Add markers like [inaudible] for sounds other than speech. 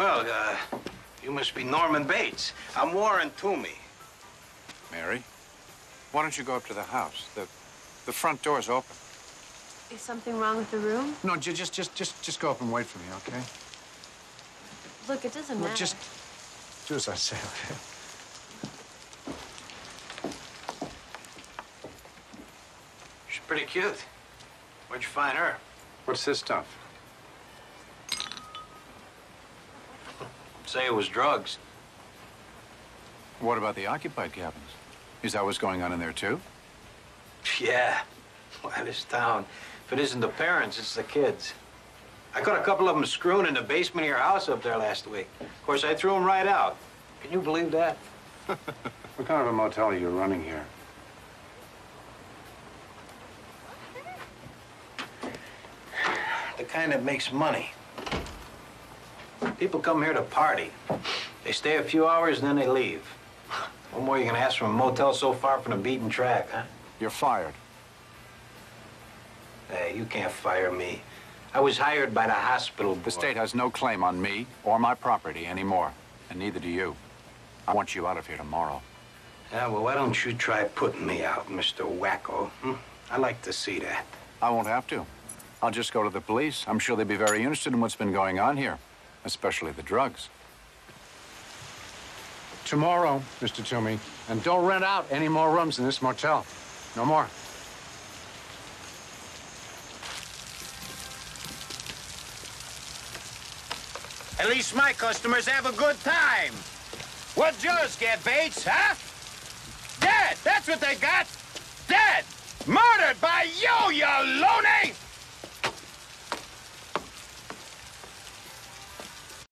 Well, uh, you must be Norman Bates. I'm Warren Toomey. Mary, why don't you go up to the house? The, the front door's open. Is something wrong with the room? No, ju- just, just, just, just go up and wait for me, okay? Look, it doesn't Well, matter. just do as I say, okay? She's pretty cute. Where'd you find her? What's this stuff? Say it was drugs. What about the occupied cabins? Is that what's going on in there, too? [laughs] Yeah. Why, this town, if it isn't the parents, it's the kids. I caught a couple of them screwing in the basement of your house up there last week. Of course, I threw them right out. Can you believe that? [laughs] What kind of a motel are you running here? The kind that makes money. People come here to party. They stay a few hours and then they leave. What more you gonna ask from a motel so far from the beaten track, huh? You're fired. Hey, you can't fire me. I was hired by the hospital board. The state has no claim on me or my property anymore, and neither do you. I want you out of here tomorrow. Yeah, well, why don't you try putting me out, Mr. Wacko? Hmm? I like to see that. I won't have to. I'll just go to the police. I'm sure they'd be very interested in what's been going on here, especially the drugs. Tomorrow, Mr. Toomey, and don't rent out any more rooms in this motel. No more. At least my customers have a good time. What'd yours get, Bates, huh? Dead! That's what they got! Dead! Murdered by you, you loony!